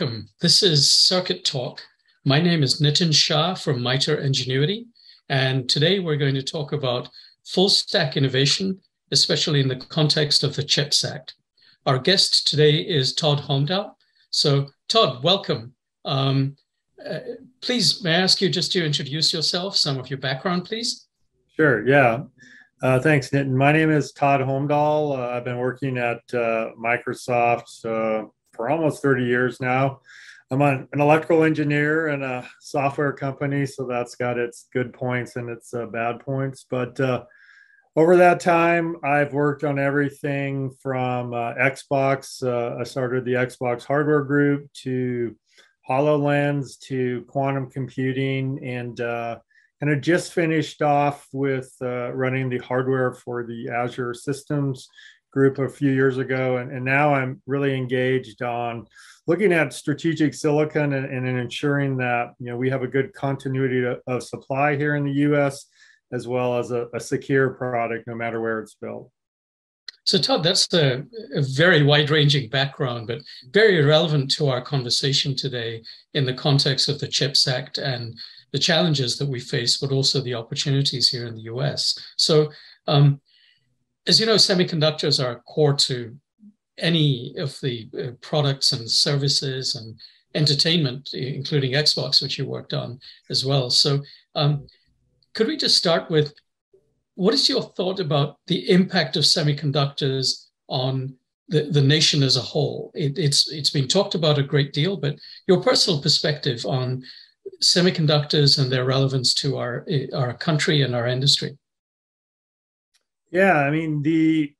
welcome. This is Circuit Talk. My name is Nitin Shah from MITRE Engenuity, and today we're going to talk about full stack innovation, especially in the context of the CHIPS Act. Our guest today is Todd Holmdahl. So, Todd, welcome. Um, uh, please, may I ask you just to introduce yourself, some of your background, please? Sure, yeah. Uh, thanks, Nitin. My name is Todd Holmdahl. Uh, I've been working at uh, Microsoft uh, for almost 30 years now. I'm an electrical engineer in a software company, so that's got its good points and its uh, bad points. But uh, over that time, I've worked on everything from uh, Xbox. Uh, I started the Xbox hardware group to HoloLens to quantum computing and uh, kind of just finished off with uh, running the hardware for the Azure systems group a few years ago, and, and now I'm really engaged on looking at strategic silicon and, and ensuring that you know we have a good continuity to, of supply here in the U.S. as well as a, a, secure product, no matter where it's built. So, Todd, that's a, very wide-ranging background, but very relevant to our conversation today in the context of the CHIPS Act and the challenges that we face, but also the opportunities here in the U.S. So, um, as you know, semiconductors are core to any of the uh, products and services and entertainment, including Xbox, which you worked on as well. So, um, could we just start with what is your thought about the impact of semiconductors on the, the nation as a whole? It, it's it's been talked about a great deal, but your personal perspective on semiconductors and their relevance to our our country and our industry. Yeah, I mean the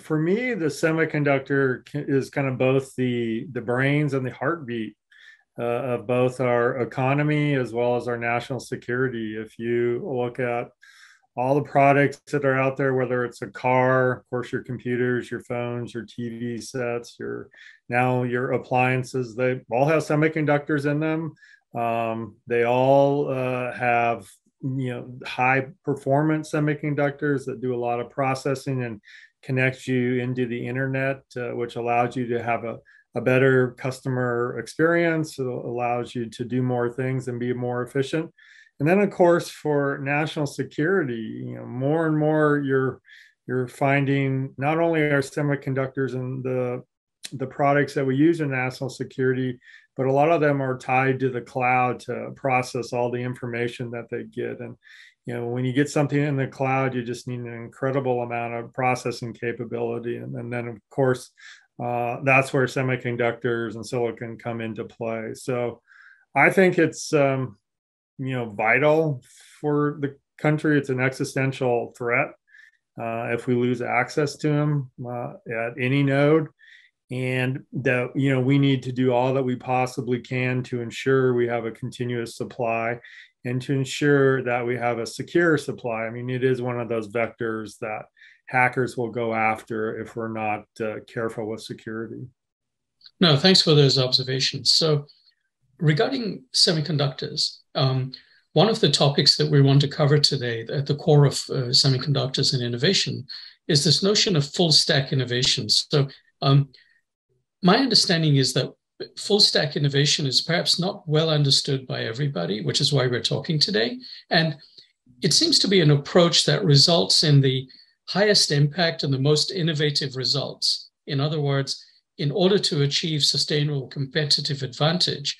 for me the semiconductor is kind of both the the brains and the heartbeat uh, of both our economy as well as our national security. If you look at all the products that are out there, whether it's a car, of course, your computers, your phones, your TV sets, your now your appliances, they all have semiconductors in them. Um, they all uh, have you know high performance semiconductors that do a lot of processing and connect you into the internet uh, which allows you to have a, a better customer experience it allows you to do more things and be more efficient. And then of course for national security you know more and more you're you're finding not only our semiconductors and the the products that we use in national security but a lot of them are tied to the cloud to process all the information that they get. And you know when you get something in the cloud you just need an incredible amount of processing capability. And, and then of course uh, that's where semiconductors and silicon come into play. So i think it's um, you know vital for the country. It's an existential threat uh, if we lose access to them uh, at any node and that you know we need to do all that we possibly can to ensure we have a continuous supply and to ensure that we have a secure supply. I mean it is one of those vectors that hackers will go after if we're not uh, careful with security. No thanks for those observations. So regarding semiconductors um, one of the topics that we want to cover today at the core of uh, semiconductors and innovation is this notion of full stack innovation. So um, my understanding is that full stack innovation is perhaps not well understood by everybody, which is why we're talking today. And it seems to be an approach that results in the highest impact and the most innovative results. In other words, in order to achieve sustainable competitive advantage,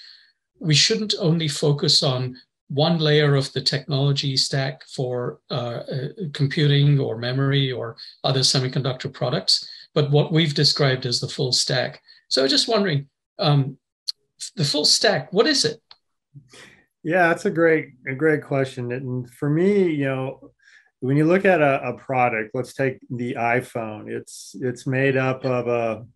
we shouldn't only focus on one layer of the technology stack for uh, uh, computing or memory or other semiconductor products, but what we've described as the full stack. So just wondering, um, the full stack, what is it? Yeah, that's a great, a great question. And for me, you know, when you look at a, a product, let's take the iPhone. It's it's made up of a,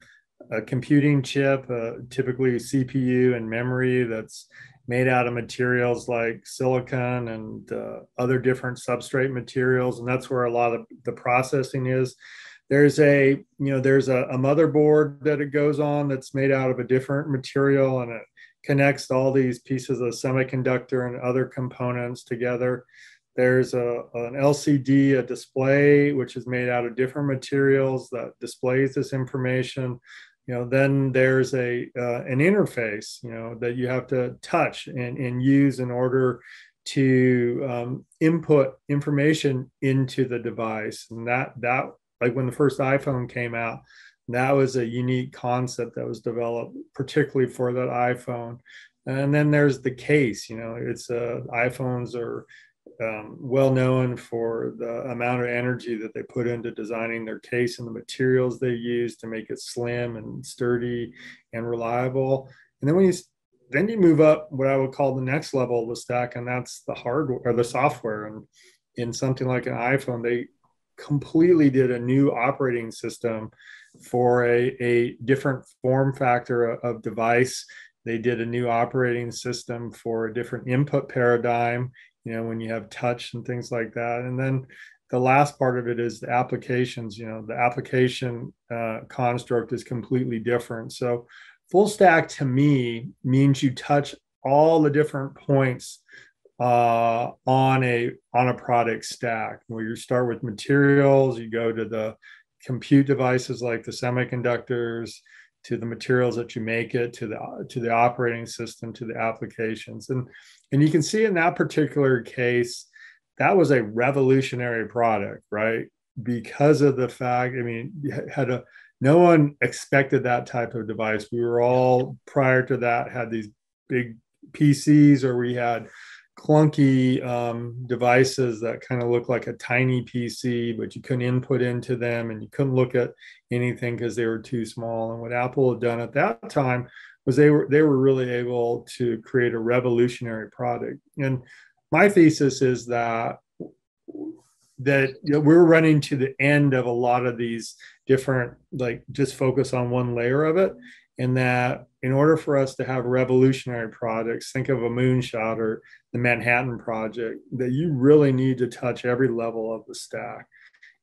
a computing chip, uh, typically CPU and memory that's made out of materials like silicon and uh, other different substrate materials, and that's where a lot of the processing is there's a you know there's a, a, motherboard that it goes on that's made out of a different material and it connects all these pieces of semiconductor and other components together. There's a, an lcd a display which is made out of different materials that displays this information. You know then there's a uh, an interface you know that you have to touch and, and use in order to um, input information into the device. And that that like when the first iphone came out that was a unique concept that was developed particularly for that iphone and then there's the case you know it's uh, iphones are um, well known for the amount of energy that they put into designing their case and the materials they use to make it slim and sturdy and reliable. And then when you then you move up what I would call the next level of the stack, and that's the hardware or the software. And in something like an iPhone, they completely did a new operating system for a, a different form factor of device. They did a new operating system for a different input paradigm you know when you have touch and things like that and then the last part of it is the applications you know the application uh, construct is completely different so full stack to me means you touch all the different points uh, on a on a product stack where you start with materials you go to the compute devices like the semiconductors to the materials that you make it to the to the operating system to the applications and and you can see in that particular case, that was a revolutionary product, right? Because of the fact, I mean, had a no one expected that type of device. We were all prior to that had these big PCs or we had clunky um, devices that kind of look like a tiny PC, but you couldn't input into them and you couldn't look at anything because they were too small. And what Apple had done at that time was they were they were really able to create a revolutionary product. And my thesis is that that you know, we're running to the end of a lot of these different like just focus on one layer of it and that in order for us to have revolutionary projects think of a moonshot or the manhattan project that you really need to touch every level of the stack.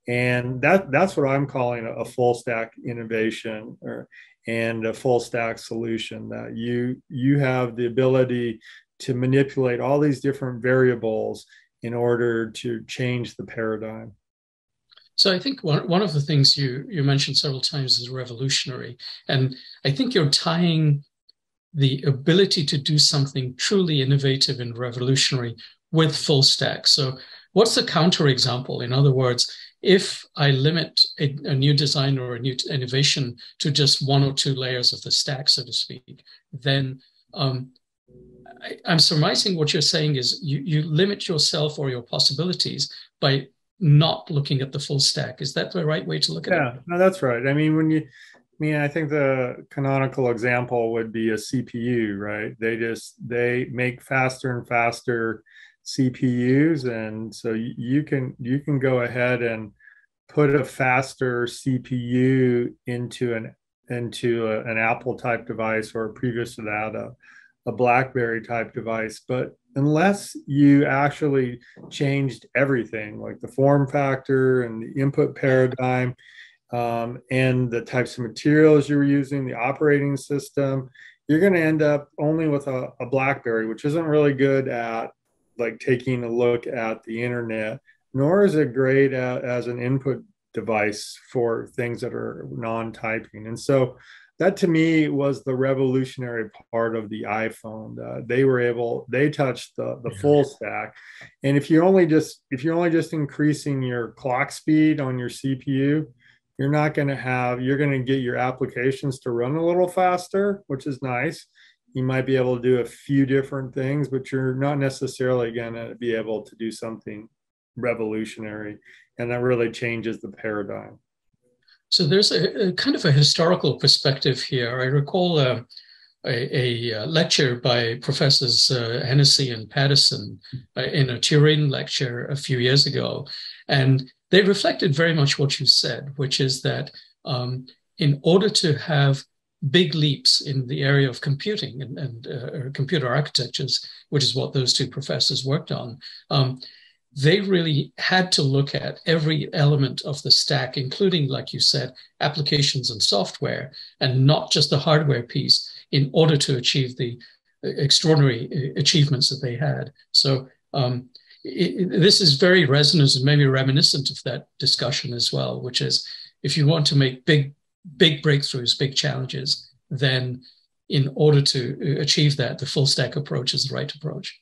And that that's what i'm calling a, a full stack innovation or and a full stack solution that you you have the ability to manipulate all these different variables in order to change the paradigm so I think one, one of the things you, you mentioned several times is revolutionary. And I think you're tying the ability to do something truly innovative and revolutionary with full stack. So what's the counterexample? In other words, if I limit a, a, new design or a new innovation to just one or two layers of the stack, so to speak, then um, I, am surmising what you're saying is you, you limit yourself or your possibilities by not looking at the full stack. Is that the right way to look at yeah, it? Yeah, no, that's right. I mean, when you, I mean, I think the canonical example would be a CPU, right? They just they make faster and faster CPUs, and so you can you can go ahead and put a faster CPU into an into a, an Apple type device or previous to that a, a BlackBerry type device, but unless you actually changed everything like the form factor and the input paradigm um, and the types of materials you were using, the operating system, you're going to end up only with a, a BlackBerry, which isn't really good at like taking a look at the internet, nor is it great at, as an input device for things that are non-typing. And so that to me was the revolutionary part of the iphone uh, they were able they touched the, the full stack and if you're only just if you're only just increasing your clock speed on your cpu you're not going to have you're going to get your applications to run a little faster which is nice you might be able to do a few different things, but you're not necessarily going to be able to do something revolutionary. And that really changes the paradigm. So there's a, a kind of a historical perspective here. I recall uh, a, a, lecture by Professors uh, Hennessy and Patterson uh, in a Turing lecture a few years ago. And they reflected very much what you said, which is that um, in order to have big leaps in the area of computing and, and uh, computer architectures, which is what those two professors worked on. Um, they really had to look at every element of the stack, including, like you said, applications and software, and not just the hardware piece, in order to achieve the uh, extraordinary uh, achievements that they had. So um, it, this is very resonant and maybe reminiscent of that discussion as well, which is if you want to make big big breakthroughs, big challenges, then in order to achieve that, the full stack approach is the right approach.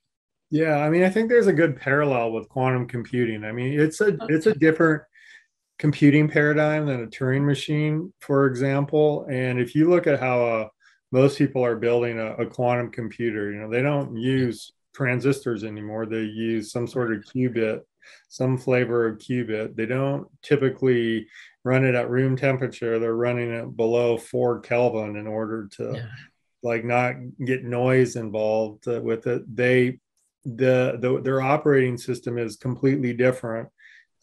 Yeah, I mean, I think there's a good parallel with quantum computing. I mean, it's a it's a different computing paradigm than a Turing machine, for example. And if you look at how uh, most people are building a, a, quantum computer, you know, they don't use transistors anymore. They use some sort of qubit, some flavor of qubit. They don't typically run it at room temperature. They're running it below four Kelvin in order to yeah. like not get noise involved uh, with it. They the, the their operating system is completely different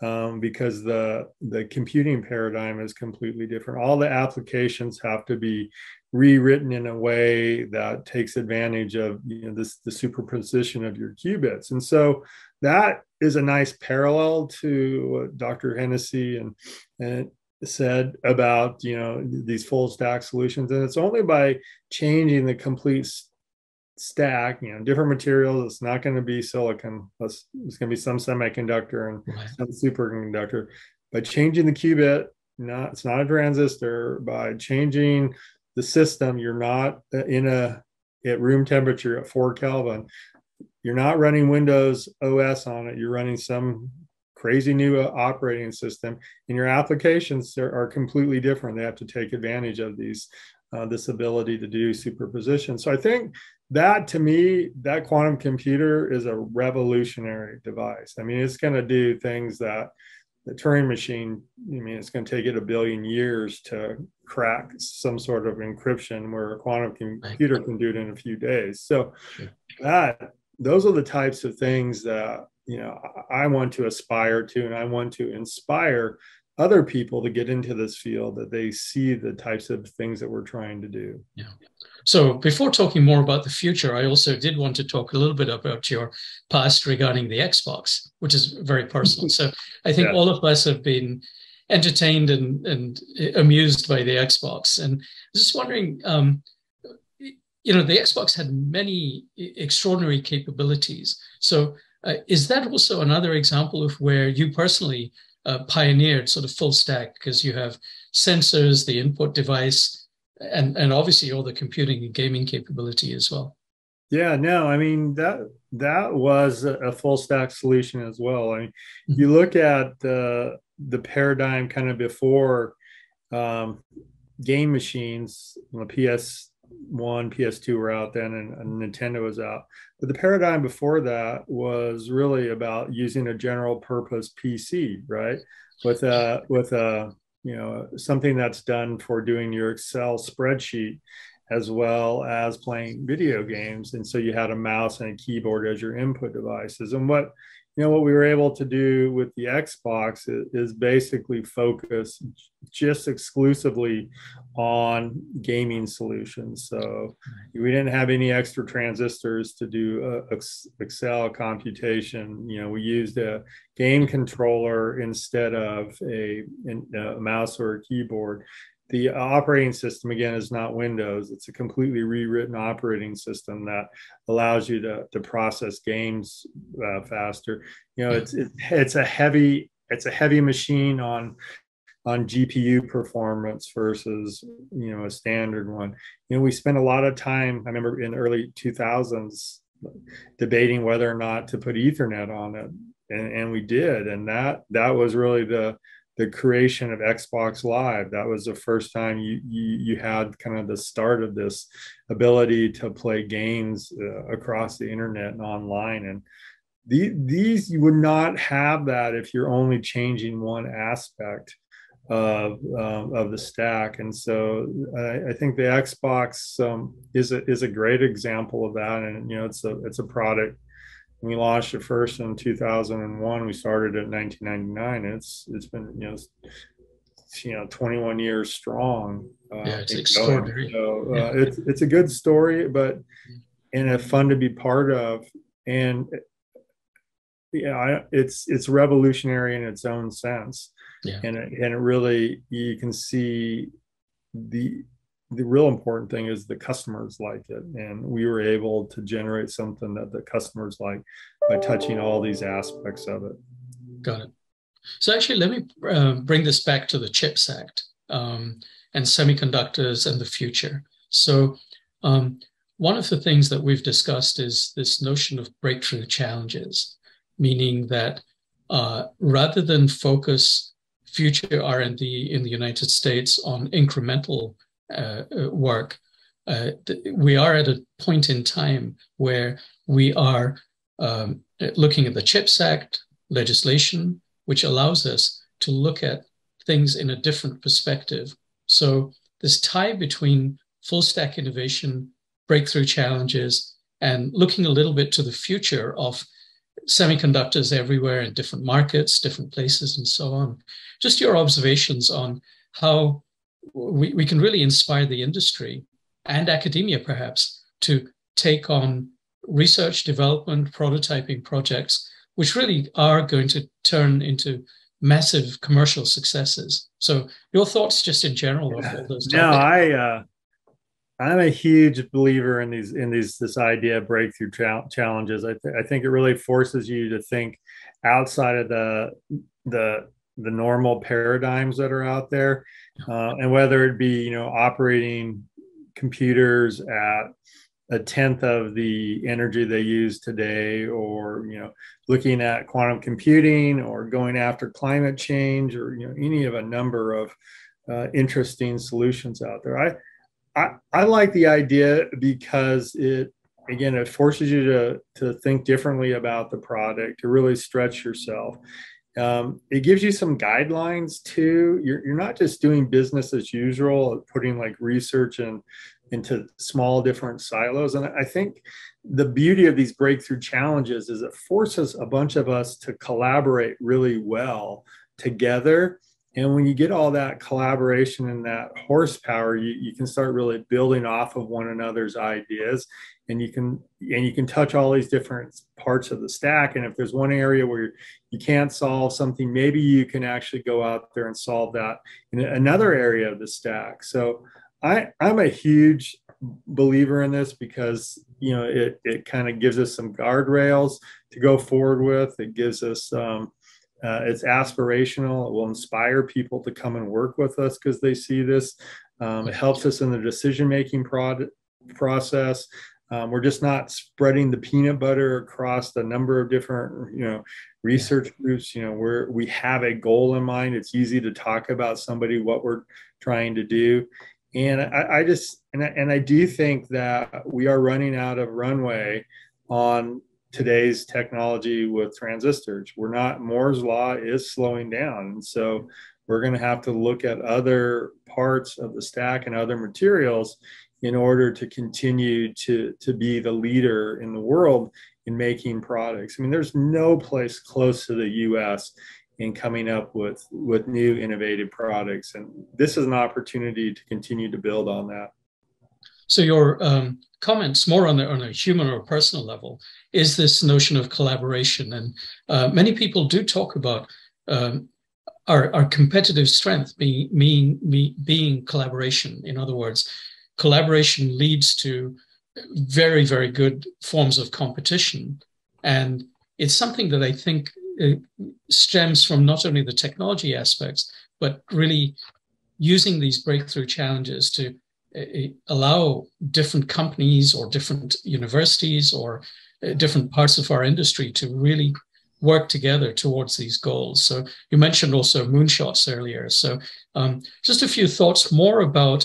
um, because the the computing paradigm is completely different. All the applications have to be rewritten in a way that takes advantage of you know this the superposition of your qubits, and so that is a nice parallel to what Dr. Hennessy and and said about you know these full stack solutions, and it's only by changing the complete stack, you know, different materials. It's not going to be silicon. It's, it's going to be some semiconductor and right. some superconductor. By changing the qubit, not it's not a transistor. By changing the system, you're not in a at room temperature at four Kelvin. You're not running Windows OS on it. You're running some crazy new uh, operating system, and your applications are, are completely different. They have to take advantage of these uh, this ability to do superposition. So I think that to me, that quantum computer is a revolutionary device. I mean, it's going to do things that the Turing machine, I mean, it's going to take it a billion years to crack some sort of encryption where a quantum computer can do it in a few days. So that those are the types of things that you know I want to aspire to and I want to inspire other people to get into this field that they see the types of things that we're trying to do. Yeah. So before talking more about the future, I also did want to talk a little bit about your past regarding the Xbox, which is very personal. So I think yeah. all of us have been entertained and, and amused by the Xbox. And just wondering, um, you know, the Xbox had many extraordinary capabilities. So uh, is that also another example of where you personally uh, pioneered sort of full stack because you have sensors, the input device, and and obviously all the computing and gaming capability as well. Yeah, no, I mean that that was a full stack solution as well. I mean, mm-hmm. you look at the the paradigm kind of before um, game machines, the PS one, PS2 were out then, and, and, Nintendo was out. But the paradigm before that was really about using a general purpose PC, right? With a with a you know something that's done for doing your Excel spreadsheet as well as playing video games. And so you had a mouse and a keyboard as your input devices. And what you know what we were able to do with the xbox is, basically focus just exclusively on gaming solutions. So we didn't have any extra transistors to do uh, excel computation. You know we used a game controller instead of a, a mouse or a keyboard the operating system again is not windows. It's a completely rewritten operating system that allows you to, to process games uh, faster. You know it's it, it's a heavy it's a heavy machine on on gpu performance versus you know a standard one. You know we spent a lot of time i remember in early 2000s debating whether or not to put ethernet on it and, and we did and that that was really the the creation of Xbox Live. That was the first time you you, you had kind of the start of this ability to play games uh, across the internet and online. And the, these you would not have that if you're only changing one aspect of um, of the stack. And so I, I think the Xbox um, is a is a great example of that. And you know, it's a it's a product we launched it first in 2001. We started in 1999. It's it's been you know you know 21 years strong. Uh, yeah, it's extraordinary. So uh, yeah. it's it's a good story, but and a fun to be part of. And yeah, I, it's it's revolutionary in its own sense. Yeah. And it, and it really you can see the the real important thing is the customers like it. And we were able to generate something that the customers like by touching all these aspects of it. Got it. So actually let me uh, bring this back to the chips act um, and semiconductors and the future. So, um, one of the things that we've discussed is this notion of breakthrough challenges, meaning that uh, rather than focus future R&D in the United States on incremental work, uh, we are at a point in time where we are um, looking at the CHIPS Act legislation, which allows us to look at things in a different perspective. So this tie between full stack innovation, breakthrough challenges, and looking a little bit to the future of semiconductors everywhere in different markets, different places, and so on. Just your observations on how we, we can really inspire the industry and academia, perhaps, to take on research, development, prototyping projects, which really are going to turn into massive commercial successes. So, your thoughts, just in general, of all those. Topics? No, I uh, I'm a huge believer in these in these this idea of breakthrough challenges. I, th- I think it really forces you to think outside of the the the normal paradigms that are out there, uh, and whether it be you know operating computers at a tenth of the energy they use today or you know looking at quantum computing or going after climate change or you know any of a number of uh, interesting solutions out there. I I, I like the idea because it again it forces you to to think differently about the product to really stretch yourself um, it gives you some guidelines too. You're, you're not just doing business as usual putting like research and into small different silos. And i think the beauty of these breakthrough challenges is it forces a bunch of us to collaborate really well together and when you get all that collaboration and that horsepower, you, you can start really building off of one another's ideas and you can and you can touch all these different parts of the stack. And if there's one area where you can't solve something, maybe you can actually go out there and solve that in another area of the stack. So I, I'm a huge believer in this because you know it, it kind of gives us some guardrails to go forward with. It gives us um, uh, it's aspirational. It will inspire people to come and work with us because they see this. Um, it helps us in the decision making prod- process. Um, we're just not spreading the peanut butter across the number of different, you know, research groups. You know, we're we have a goal in mind. It's easy to talk about somebody what we're trying to do, and I, I just and I, and I do think that we are running out of runway on today's technology with transistors. We're not, Moore's law is slowing down. And so we're going to have to look at other parts of the stack and other materials in order to continue to, to be the leader in the world in making products. I mean, there's no place close to the US in coming up with, with new innovative products. And this is an opportunity to continue to build on that. So your um, comments more on, the, on a human or personal level is this notion of collaboration. And uh, many people do talk about um, our, our competitive strength being, being, being collaboration. In other words, collaboration leads to very, very good forms of competition. And it's something that I think uh, stems from not only the technology aspects, but really using these breakthrough challenges to allow different companies or different universities or uh, different parts of our industry to really work together towards these goals. So you mentioned also moonshots earlier. So um, just a few thoughts more about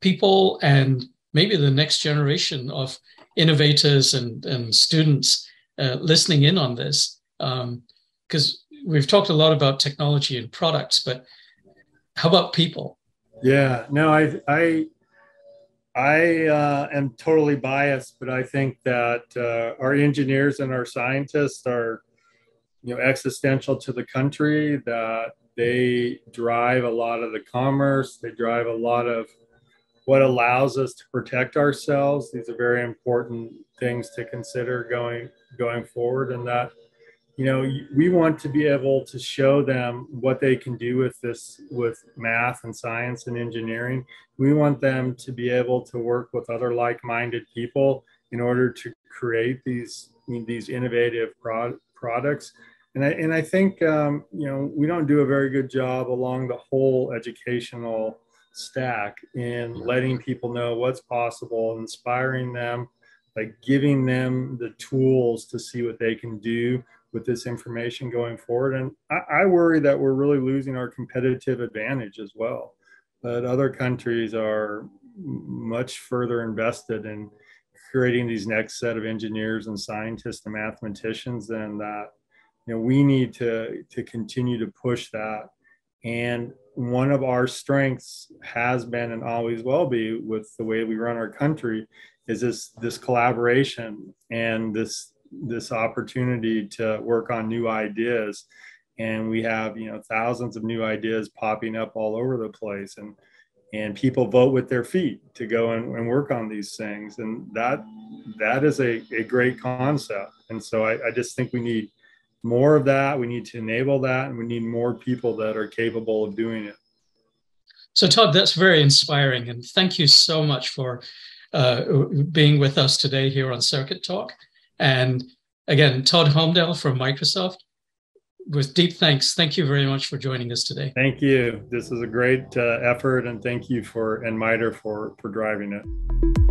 people and maybe the next generation of innovators and, and students uh, listening in on this. Because um, we've talked a lot about technology and products, but how about people? Yeah, no, I, I, I uh, am totally biased, but I think that uh, our engineers and our scientists are, you know, existential to the country. That they drive a lot of the commerce. They drive a lot of what allows us to protect ourselves. These are very important things to consider going going forward, and that you know we want to be able to show them what they can do with this with math and science and engineering. We want them to be able to work with other like-minded people in order to create these these innovative pro- products. And I, and I think um, you know we don't do a very good job along the whole educational stack in letting people know what's possible, inspiring them, like giving them the tools to see what they can do with this information going forward. And I, I worry that we're really losing our competitive advantage as well. But other countries are much further invested in creating these next set of engineers and scientists and mathematicians and that you know we need to to continue to push that and one of our strengths has been and always will be with the way we run our country is this this collaboration and this this opportunity to work on new ideas. And we have you know thousands of new ideas popping up all over the place. And and people vote with their feet to go and, and work on these things. And that that is a, a great concept. And so I, I just think we need more of that. We need to enable that. And we need more people that are capable of doing it. So todd that's very inspiring. And thank you so much for uh, being with us today here on circuit talk and again todd holmdahl from microsoft with deep thanks, thank you very much for joining us today. Thank you. This is a great uh, effort, and thank you for and MITRE for for driving it.